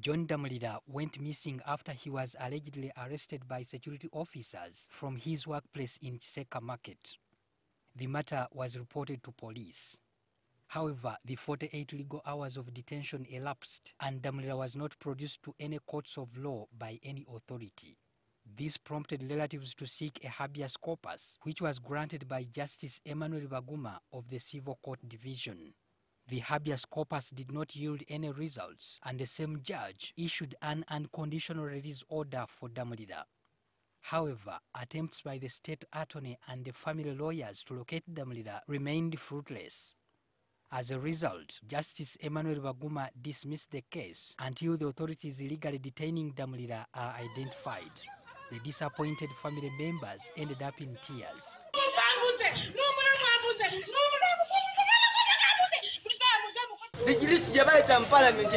John Damulira went missing after he was allegedly arrested by security officers from his workplace in Kiseka Market. The matter was reported to police. However, the 48 legal hours of detention elapsed and Damulira was not produced to any courts of law by any authority. This prompted relatives to seek a habeas corpus, which was granted by Justice Emmanuel Baguma of the Civil Court Division. The habeas corpus did not yield any results, and the same judge issued an unconditional release order for Damulira. However, attempts by the state attorney and the family lawyers to locate Damulira remained fruitless. As a result, Justice Emmanuel Baguma dismissed the case until the authorities illegally detaining Damulira are identified. The disappointed family members ended up in tears. Ligirisi gye bayita mu palamenti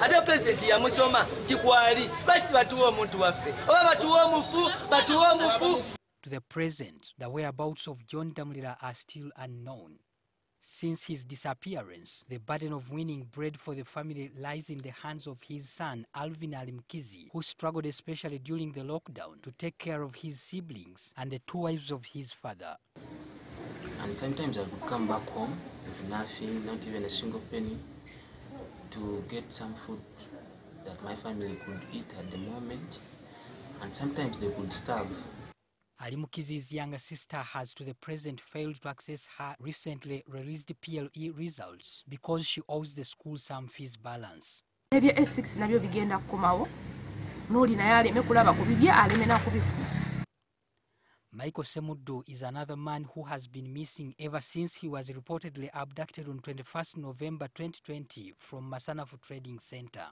ate pulezidenti yamusoma nti kwali lwaki tibatuwa omuntu waffe oba batuwa omufu batuwa omufu To the present, the whereabouts of John Damulira are still unknown. Since his disappearance, the burden of winning bread for the family lies in the hands of his son, Alvin Alimkizi, who struggled especially during the lockdown to take care of his siblings and the two wives of his father. And sometimes I would come back home with nothing, not even a single penny, to get some food that my family could eat at the moment. And sometimes they could starve. Alimukizi's younger sister has to the present failed to access her recently released PLE results because she owes the school some fees balance. Maybe s6 nabyo bigenda kukomawo n'oli naye aleme kulaba ku bibye aleme nakubifuna Michael semudu is another man who has been missing ever since he was reportedly abducted on 21st November 2020 from Masanafu Trading Center.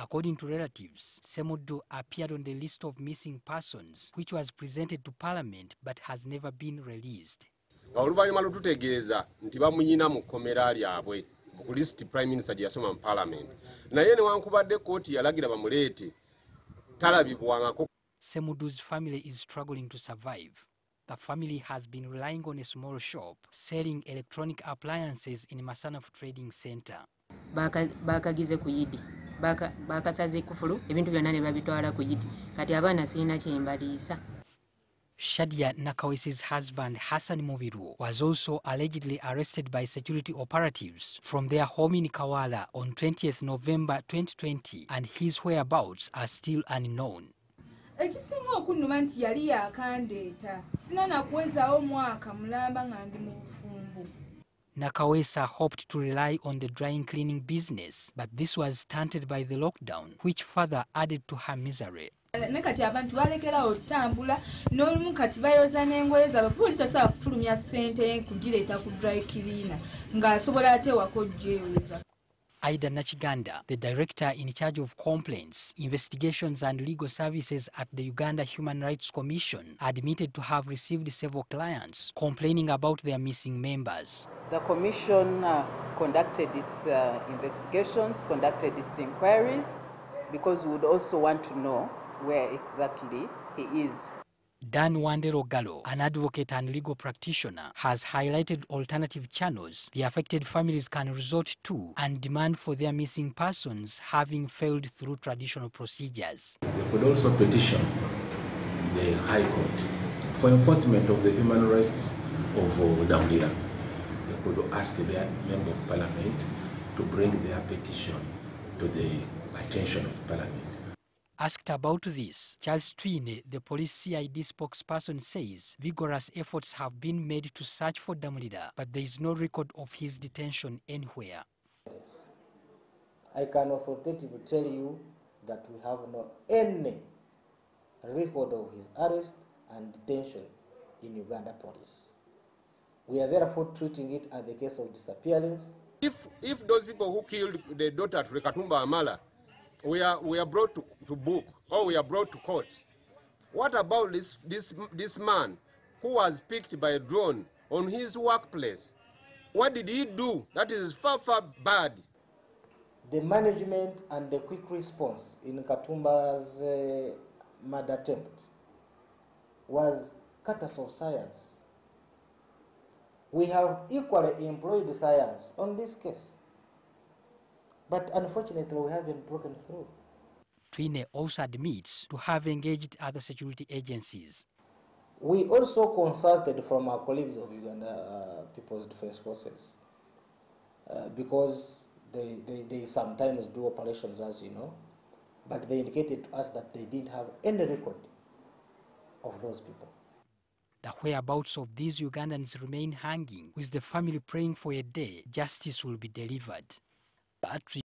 According to relatives, semudu appeared on the list of missing persons, which was presented to Parliament but has never been released. oluvannyuma lututegeeza nti bamunyina mu kkomera lyabwe ku lisiti prime minister gye yasoma mu parliament naye newankubadde kooti yalagira bamuleete talabibwangako Semuddu's family is struggling to survive. The family has been relying on a small shop selling electronic appliances in Masanafu Trading Center. Baka- bakagize ku yidi Baka- bakasaze kufulu ebintu byonna ne babitwala ku yidi kati abaana sirina kyembaliisa Shadia Nakawese's husband Hassan Mubiru was also allegedly arrested by security operatives from their home in Kawala on 20th November 2020 and his whereabouts are still unknown. Ekisinga okunnuma nti yali yakandeeta sina nakuwezaawo mwaka mulamba nga ndi mu bufumbo Nakawesa hoped to rely on the drying cleaning business, but this was stunted by the lockdown, which further added to her misery. ne kati abantu balekerawo otambula n'olumu kati bayoza n'engoye zaabwe kuba tasobola kufulumya ssente kugireeta ku dry cleaner ng'asobola ate wako ogyeweza Ida Nakiganda, the director in charge of complaints, investigations, and legal services at the Uganda Human Rights Commission, admitted to have received several clients complaining about their missing members. The Commission uh, conducted its uh, investigations, conducted its inquiries, because we would also want to know where exactly he is. Dan Wandera Ogalo, an advocate and legal practitioner, has highlighted alternative channels the affected families can resort to and demand for their missing persons having failed through traditional procedures. They could also petition the High Court for enforcement of the human rights of uh, Damulira. They could ask their Member of Parliament to bring their petition to the attention of Parliament. Asked about this, Charles Twine, the police CID spokesperson, says vigorous efforts have been made to search for Damulira, but there is no record of his detention anywhere. I can authoritatively tell you that we have no any record of his arrest and detention in Uganda police. We are therefore treating it as a case of disappearance. if, if those people who killed the daughter at Rekatumba Wamala we are, we are brought to, to book or we are brought to court, what about this, this, this man who was picked by a drone on his workplace? What did he do? That is far, far bad. The management and the quick response in Katumba's uh, murder attempt was cutters of science. We have equally employed science on this case. But unfortunately, we haven't broken through. Twine also admits to have engaged other security agencies. We also consulted from our colleagues of Uganda uh, People's Defense Forces uh, because they, they, they sometimes do operations, as you know, but they indicated to us that they didn't have any record of those people. The whereabouts of these Ugandans remain hanging, with the family praying for a day justice will be delivered. Patrick